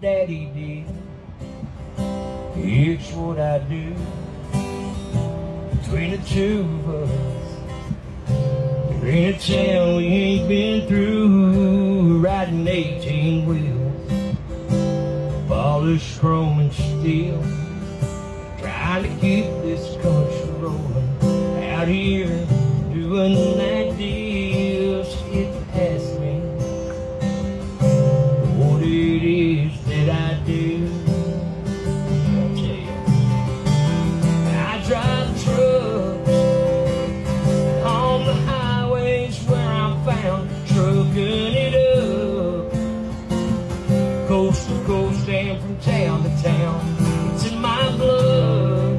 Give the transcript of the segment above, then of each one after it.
Daddy did. It's what I do between the two of us. There ain't a town we ain't been through riding 18 wheels, polished chrome and steel, trying to keep this country rolling out here doing that town. It's in my blood.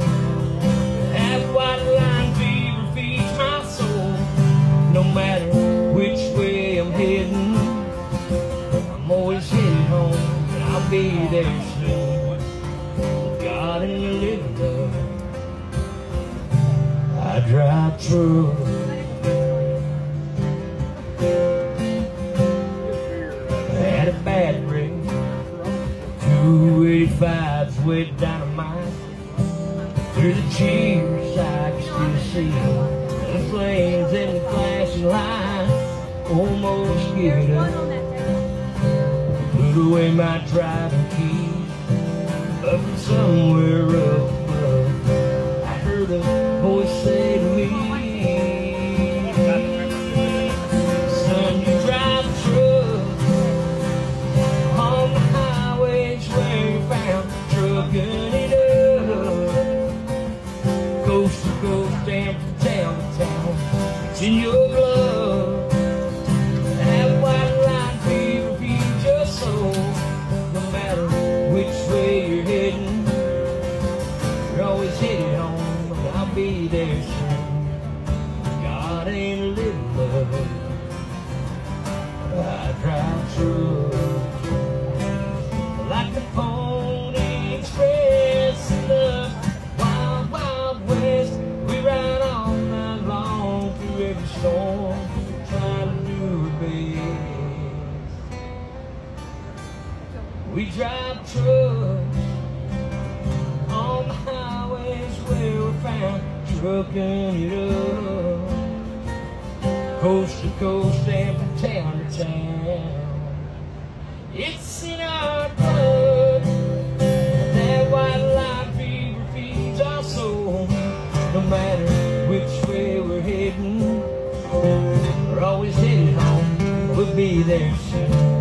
That white line fever feeds my soul. No matter which way I'm heading, I'm always headed home, and I'll be there soon. God in the living love. I drive truck. 285's with dynamite. Through the cheers I can still see the flames and the flashing lights. Almost give it up. Put away my driving keys up somewhere to coast and from town to town. It's in your blood. We drive trucks on the highways where we're found, trucking it up, coast to coast and from town to town. It's in our blood. That white line fever feeds our soul. No matter which way we're heading, we're always headed home. We'll be there soon.